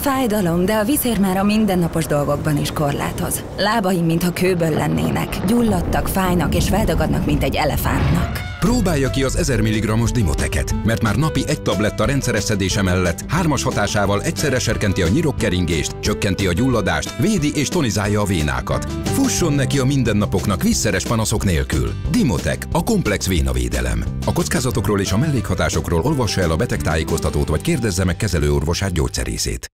Fájdalom, de a viszér már a mindennapos dolgokban is korlátoz. Lábaim, mintha kőből lennének. Gyulladtak, fájnak és feldagadnak, mint egy elefántnak. Próbálja ki az 1000 mg-os Dimoteket, mert már napi egy tabletta rendszeres szedése mellett hármas hatásával egyszerre serkenti a nyirokkeringést, csökkenti a gyulladást, védi és tonizálja a vénákat. Fusson neki a mindennapoknak visszeres panaszok nélkül. Dimotek, a komplex vénavédelem. A kockázatokról és a mellékhatásokról olvassa el a betegtájékoztatót vagy kérdezze meg kezelőorvosát gyógyszerészét.